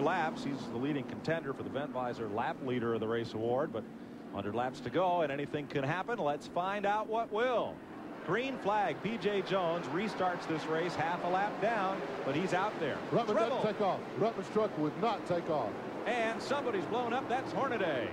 laps. He's the leading contender for the Visor lap leader of the race award, but 100 laps to go and anything can happen. Let's find out what will. Green flag. P.J. Jones restarts this race half a lap down, but he's out there. Ruttman doesn't take off. Ruttman's truck would not take off. And somebody's blown up. That's Hornaday.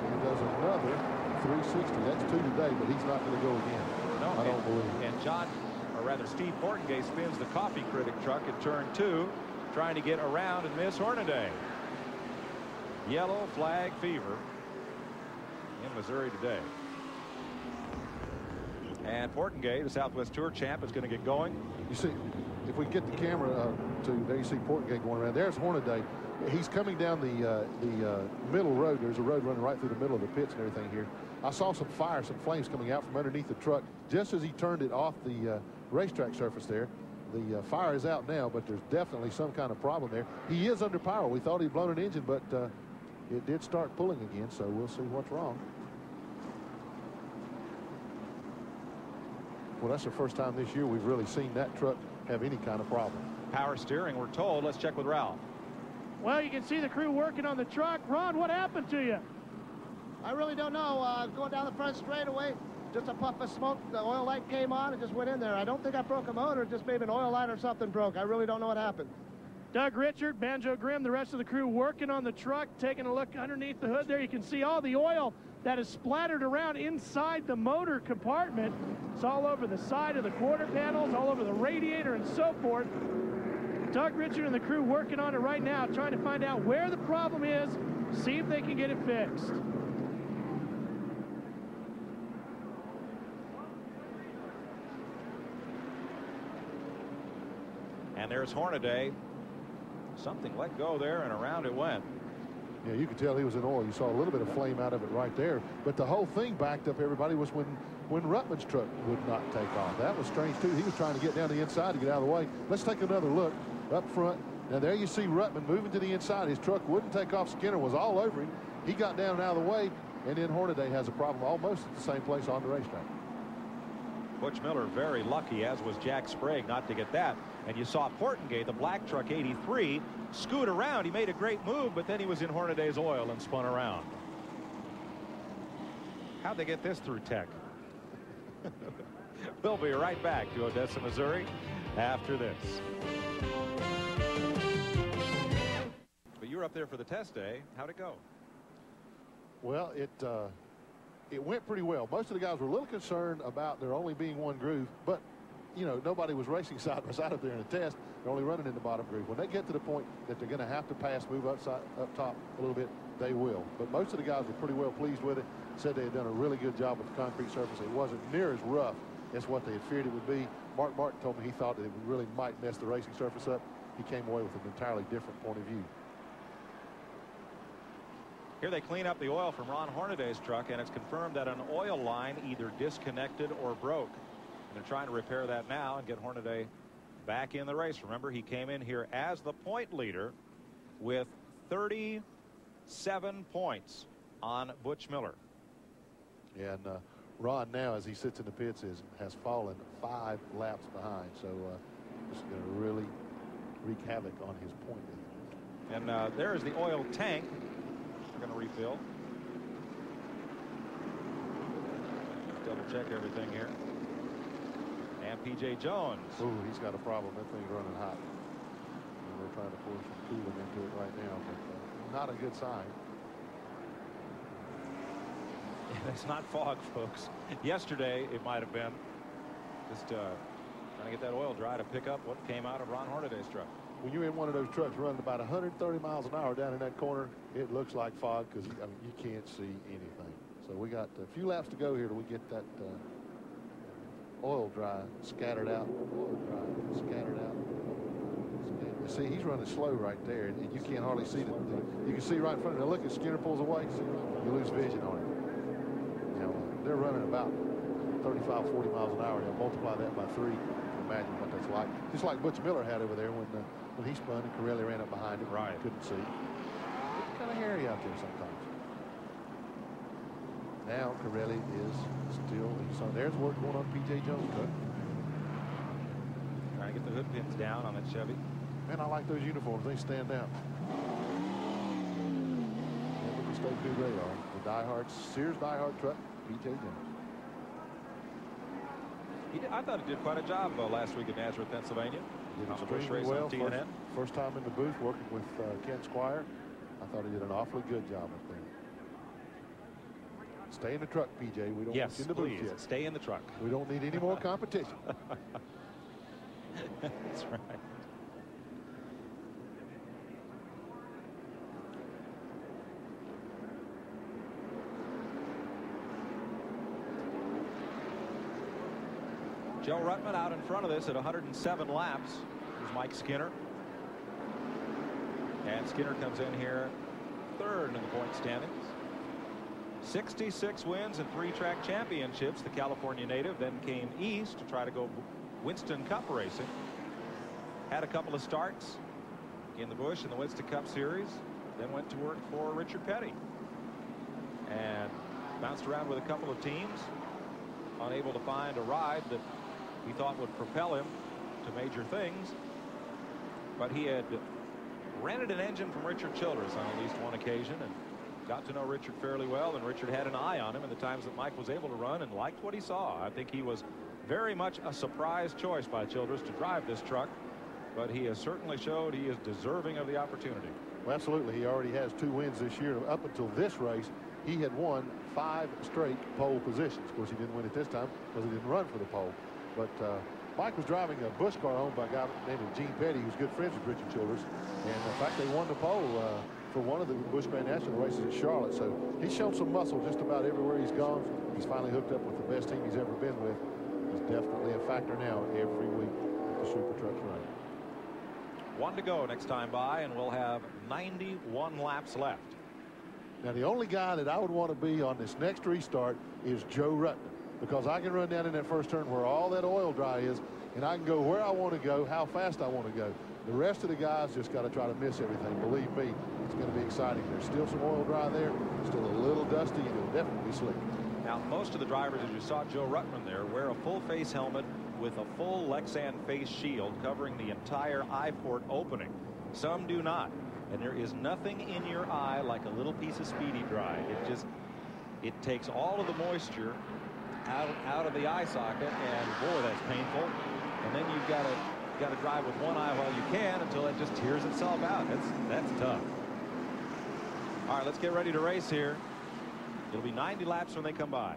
He does another 360. That's two today, but he's not going to go again. No, I don't and, believe. And John, rather Steve Portenga spins the coffee critic truck in turn two, trying to get around and miss Hornaday. Yellow flag fever in Missouri today. And Portenga, the Southwest Tour champ, is going to get going. You see, if we get the camera uh, to there, you see Portenga going around. There's Hornaday. He's coming down the uh, the uh, middle road. There's a road running right through the middle of the pits and everything here. I saw some fire, some flames coming out from underneath the truck just as he turned it off the uh, racetrack surface there. The uh, fire is out now, but there's definitely some kind of problem there. He is under power. We thought he'd blown an engine, but uh, it did start pulling again, so we'll see what's wrong. Well, that's the first time this year we've really seen that truck have any kind of problem. Power steering, we're told. Let's check with Ralph. Well, you can see the crew working on the truck. Ron, what happened to you? I really don't know. Uh, going down the front straightaway, just a puff of smoke. The oil light came on and just went in there. I don't think I broke a motor. Just maybe an oil line or something broke. I really don't know what happened. Doug Richert, Banjo Grimm, the rest of the crew working on the truck, taking a look underneath the hood there. You can see all the oil that is splattered around inside the motor compartment. It's all over the side of the quarter panels, all over the radiator and so forth. Doug Richert and the crew working on it right now, trying to find out where the problem is, see if they can get it fixed. And there's Hornaday. Something let go there, and around it went. Yeah, you could tell he was in oil. You saw a little bit of flame out of it right there. But the whole thing backed up everybody was when when Ruttman's truck would not take off. That was strange, too. He was trying to get down the inside to get out of the way. Let's take another look up front. Now, there you see Ruttman moving to the inside. His truck wouldn't take off. Skinner was all over him. He got down and out of the way, and then Hornaday has a problem almost at the same place on the racetrack. Butch Miller very lucky, as was Jack Sprague, not to get that. And you saw Portenga, the black truck 83, scoot around. He made a great move, but then he was in Hornaday's oil and spun around. How'd they get this through tech? we'll be right back to Odessa, Missouri after this. But you were up there for the test day. How'd it go? Well, it uh, it went pretty well. Most of the guys were a little concerned about there only being one groove, but you know, nobody was racing side by side up there in a test. They're only running in the bottom groove. When they get to the point that they're going to have to pass, move upside, up top a little bit, they will. But most of the guys were pretty well pleased with it. Said they had done a really good job with the concrete surface. It wasn't near as rough as what they had feared it would be. Mark Martin told me he thought that it really might mess the racing surface up. He came away with an entirely different point of view. Here they clean up the oil from Ron Hornaday's truck, and it's confirmed that an oil line either disconnected or broke. And they're trying to repair that now and get Hornaday back in the race. Remember, he came in here as the point leader with 37 points on Butch Miller. And uh, Ron now, as he sits in the pits, is, has fallen five laps behind. So uh, this is going to really wreak havoc on his point. And uh, there is the oil tank. Going to refill. Double check everything here. And P.J. Jones. Ooh, he's got a problem. That thing's running hot. And we're trying to pour some cooling into it right now, but uh, not a good sign. It's not fog, folks. Yesterday, it might have been just uh, trying to get that oil dry to pick up what came out of Ron Hornaday's truck. When you're in one of those trucks running about 130 miles an hour down in that corner, it looks like fog because I mean, you can't see anything. So we got a few laps to go here till we get that uh, oil dry, scattered out, oil dry, scattered out. See, he's running slow right there, and you can't hardly see the. You can see right in front of him. Look, as Skinner pulls away, you lose vision on him. You know, they're running about 35, 40 miles an hour. You multiply that by three. Imagine what that's like. Just like Butch Miller had over there when uh, when he spun and Carelli ran up behind him. Right. Couldn't see. It's kind of hairy out there sometimes. Now Carelli is still. So there's work going on P.J. Jones' truck. Trying to get the hood pins down on that Chevy. Man, I like those uniforms. They stand out. Never mistake who they are. The diehard Sears diehard truck, P.J. Jones. Did, I thought he did quite a job uh, last week in Nazareth, Pennsylvania. Did the extremely race well. First, first time in the booth working with uh, Ken Squier. I thought he did an awfully good job up there. Stay in the truck, PJ. We don't Yes, want in the booth please, yet. stay in the truck. We don't need any more competition. That's right. Joe Ruttman out in front of this at 107 laps. Here's Mike Skinner. And Skinner comes in here third in the point standings. 66 wins and three track championships. The California native then came east to try to go Winston Cup racing. Had a couple of starts in the Busch in the Winston Cup Series. Then went to work for Richard Petty. And bounced around with a couple of teams. Unable to find a ride that he thought would propel him to major things. But he had rented an engine from Richard Childress on at least one occasion and got to know Richard fairly well. And Richard had an eye on him in the times that Mike was able to run and liked what he saw. I think he was very much a surprise choice by Childress to drive this truck. But he has certainly showed he is deserving of the opportunity. Well, absolutely. He already has two wins this year. Up until this race, he had won five straight pole positions. Of course, he didn't win it this time because he didn't run for the pole. But uh, Mike was driving a Busch car owned by a guy named Gene Petty, who's good friends with Richard Childress. And in fact, they won the pole uh, for one of the Busch Grand National races in Charlotte. So he's shown some muscle just about everywhere he's gone. He's finally hooked up with the best team he's ever been with. He's definitely a factor now every week at the Super Trucks running. One to go next time by, and we'll have 91 laps left. Now, the only guy that I would want to be on this next restart is Joe Ruttman because I can run down in that first turn where all that oil dry is, and I can go where I want to go, how fast I want to go. The rest of the guys just got to try to miss everything. Believe me, it's going to be exciting. There's still some oil dry there, still a little dusty, and it'll definitely be slick. Now, most of the drivers, as you saw Joe Ruttman there, wear a full face helmet with a full Lexan face shield covering the entire eye port opening. Some do not. And there is nothing in your eye like a little piece of speedy dry. It just, it takes all of the moisture out, out of the eye socket, and boy, that's painful. And then you've got to got to drive with one eye while you can until it just tears itself out. That's that's tough. All right, let's get ready to race here. It'll be 90 laps when they come by.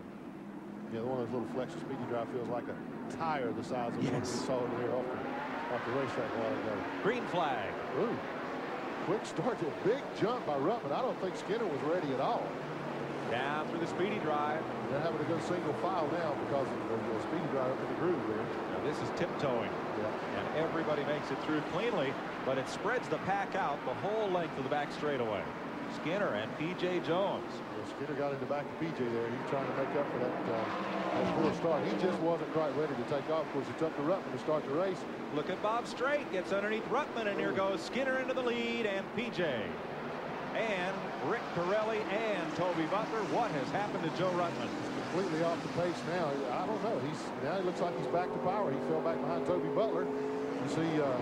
Yeah, one of those little flecks of speedy dry feels like a tire the size of what Yes. we saw over here off the, off the racetrack a while ago. Green flag. Ooh, quick start to a big jump by Ruttman. I don't think Skinner was ready at all. Down through the speedy dry. They're having a good single file now because of the, the speedy dry up in the groove there. Now this is tiptoeing. Yeah. And everybody makes it through cleanly, but it spreads the pack out the whole length of the back straightaway. Skinner and P.J. Jones. Well, Skinner got in the back of PJ there. He's trying to make up for that, uh, that poor start. He just wasn't quite ready to take off. Of course, it's up to Ruttman to start the race. Look at Bob Strait gets underneath Ruttman, and here goes Skinner into the lead, and P.J. And Rick Pirelli and Toby Butler. What has happened to Joe Ruttman? Completely off the pace now. I don't know. He's now he looks like he's back to power. He fell back behind Toby Butler. You see, uh,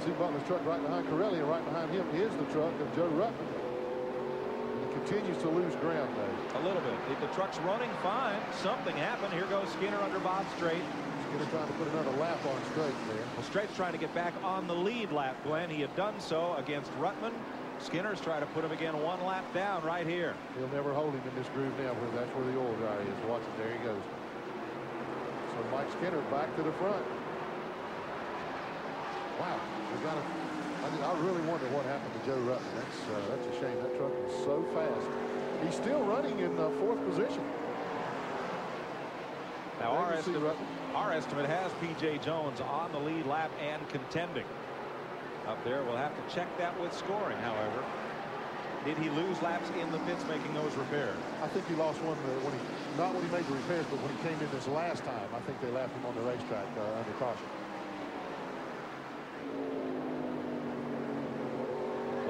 see Butler's truck right behind Carelli, and right behind him is the truck of Joe Ruttman. And he continues to lose ground, though. A little bit. If the truck's running fine. Something happened. Here goes Skinner under Bob Strait. Skinner trying to put another lap on Strait there. Well, Strait's trying to get back on the lead lap, Glenn. He had done so against Ruttman. Skinner's trying to put him again one lap down right here. He'll never hold him in this groove now, where that's where the oil dryer is. Watch it. There he goes. So Mike Skinner back to the front. Wow, we got a. I, mean, I really wonder what happened to Joe Ruttman. That's uh, that's a shame. That truck was so fast. He's still running in uh, fourth position. Now, our There you see estimate, our estimate has P.J. Jones on the lead lap and contending. Up there, we'll have to check that with scoring, however. Did he lose laps in the pits making those repairs? I think he lost one uh, when he not when he made the repairs, but when he came in this last time. I think they left him on the racetrack uh, under caution.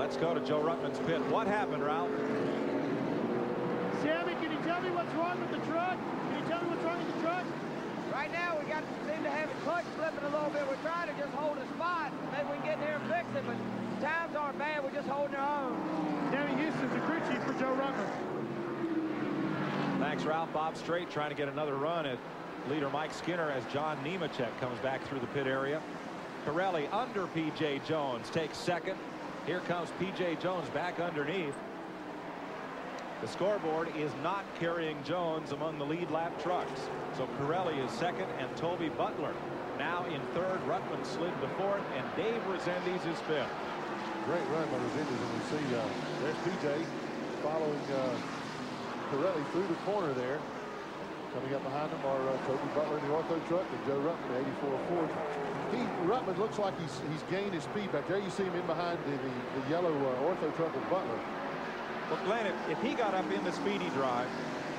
Let's go to Joe Ruttman's pit. What happened, Ralph? Sammy, can you tell me what's wrong with the truck? Can you tell me what's wrong with the truck? Right now, we got seem to have it clutch slipping a little bit. We're trying to just hold a spot. Maybe we can get in here and fix it, but times aren't bad. We're just holding our own. Danny Houston's the crew chief for Joe Ruttman. Thanks, Ralph. Bob Strait trying to get another run at leader Mike Skinner as John Nemechek comes back through the pit area. Carelli under P.J. Jones takes second. Here comes P.J. Jones back underneath. The scoreboard is not carrying Jones among the lead lap trucks. So Carelli is second and Toby Butler now in third. Ruttman slid to fourth and Dave Rezendes is fifth. Great run by Rezendes and we see uh, there's PJ following uh, Carelli through the corner there. Coming up behind him are uh, Toby Butler in the Ortho truck and Joe Ruttman, 84 Ford. He, Ruttman looks like he's he's gained his speed back there. You see him in behind the, the, the yellow uh, Ortho truck with Butler. Well, Glenn, if, if he got up in the speedy dry,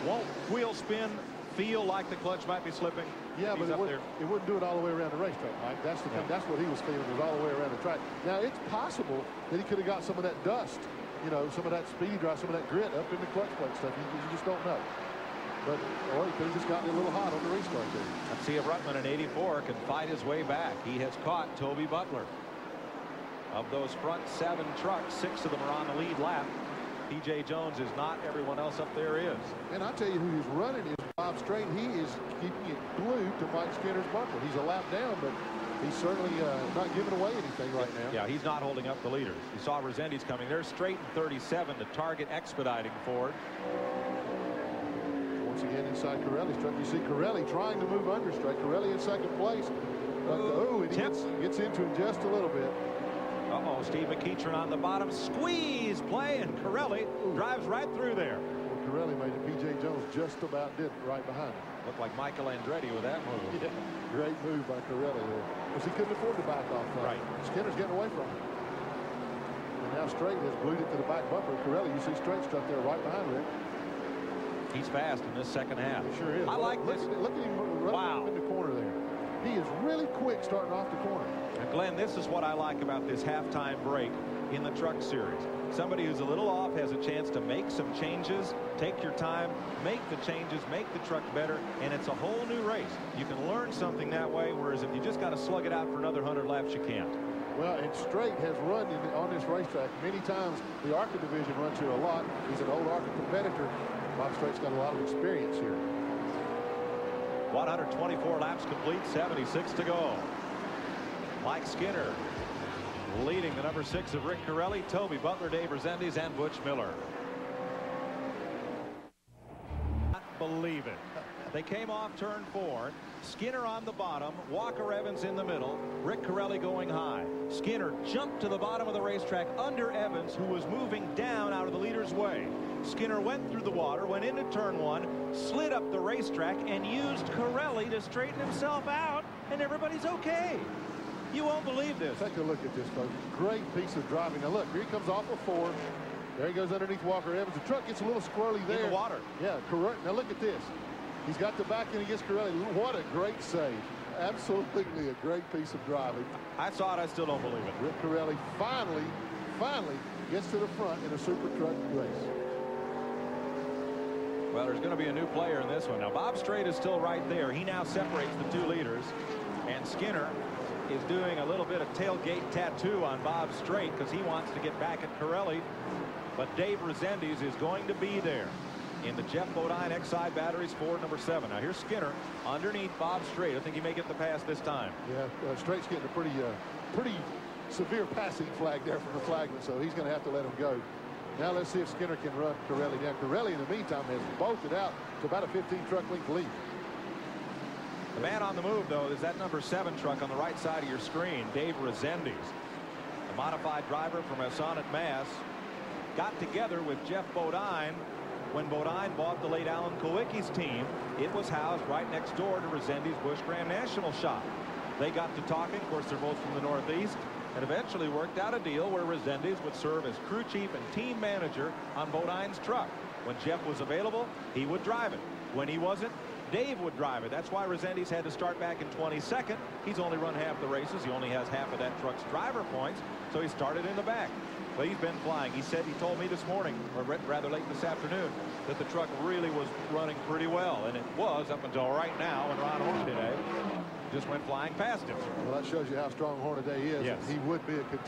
won't wheel spin feel like the clutch might be slipping? Yeah, He's but it, would, it wouldn't do it all the way around the racetrack, Mike. That's the Yeah. That's what he was feeling was all the way around the track. Now it's possible that he could have got some of that dust, you know, some of that speedy dry, some of that grit up in the clutch plate stuff. You, you just don't know. But or he could have just gotten a little hot on the restart there. Let's see if Ruttman in 84 can fight his way back. He has caught Toby Butler. Of those front seven trucks, six of them are on the lead lap. P.J. Jones is not. Everyone else up there is. And I tell you who he's running is Bob Strait. He is keeping it glued to Mike Skinner's bumper. He's a lap down, but he's certainly uh, not giving away anything right now. Yeah, he's not holding up the leaders. You saw Rezendes coming there straight in 37 to target expediting Ford. Once again inside Carelli's truck. You see Carelli trying to move under Strait. Carelli in second place. But, oh, and he Tip. gets, gets into him just a little bit. Uh-oh, Steve McEachern on the bottom. Squeeze play, and Carelli drives right through there. Well, Carelli made it. P.J. Jones just about did it right behind him. Looked like Michael Andretti with that move. Yeah, great move by Carelli there. Because he couldn't afford to back off. Right. Skinner's getting away from him. And now Strait has glued it to the back bumper. Carelli, you see Strait stuck there right behind Rick. He's fast in this second half. He sure is. I like look, this. Look at him running Wow. up in the corner there. He is really quick starting off the corner. And Glenn, this is what I like about this halftime break in the truck series. Somebody who's a little off has a chance to make some changes, take your time, make the changes, make the truck better, and it's a whole new race. You can learn something that way, whereas if you just got to slug it out for another 100 laps, you can't. Well, and Strait has run in, on this racetrack many times. The ARCA division runs here a lot. He's an old ARCA competitor. Bob Strait's got a lot of experience here. 124 laps complete, 76 to go. Mike Skinner leading the number six of Rick Carelli, Toby Butler, Dave Rezendes, and Butch Miller. Not believe it. They came off turn four. Skinner on the bottom, Walker Evans in the middle, Rick Carelli going high. Skinner jumped to the bottom of the racetrack under Evans, who was moving down out of the leader's way. Skinner went through the water, went into turn one, slid up the racetrack, and used Carelli to straighten himself out, and everybody's okay. You won't believe this. Take a look at this, folks. Great piece of driving. Now, look, here he comes off of four. There he goes underneath Walker Evans. The truck gets a little squirrely there. In the water. Yeah, correct. Now, look at this. He's got the back end against Carelli. What a great save. Absolutely a great piece of driving. I saw it, I still don't believe it. Rick Carelli finally, finally gets to the front in a super truck race. Well, there's going to be a new player in this one. Now, Bob Strait is still right there. He now separates the two leaders. And Skinner is doing a little bit of tailgate tattoo on Bob Strait because he wants to get back at Carelli. But Dave Rezendes is going to be there in the Geoff Bodine Exide Batteries Ford number seven. Now, here's Skinner underneath Bob Strait. I think he may get the pass this time. Yeah, uh, Strait's getting a pretty, uh, pretty severe passing flag there from the flagman, so he's going to have to let him go. Now let's see if Skinner can run Carelli down. Carelli, in the meantime, has bolted out to about a 15 truck length lead. The man on the move, though, is that number seven truck on the right side of your screen, Dave Rezendes. The modified driver from Masonic, Mass. Got together with Geoff Bodine when Bodine bought the late Alan Kulwicki's team. It was housed right next door to Rezendes Busch Grand National Shop. They got to talking. Of course, they're both from the Northeast. And eventually worked out a deal where Rezendes would serve as crew chief and team manager on Bodine's truck. When Geoff was available, he would drive it. When he wasn't, Dave would drive it. That's why Rezendes had to start back in 22nd. He's only run half the races. He only has half of that truck's driver points, so he started in the back. But he's been flying. He said he told me this morning, or rather late this afternoon, that the truck really was running pretty well, and it was up until right now when Ron Hornaday just went flying past him. Well, that shows you how strong Hornaday is. Yes. He would be a contender.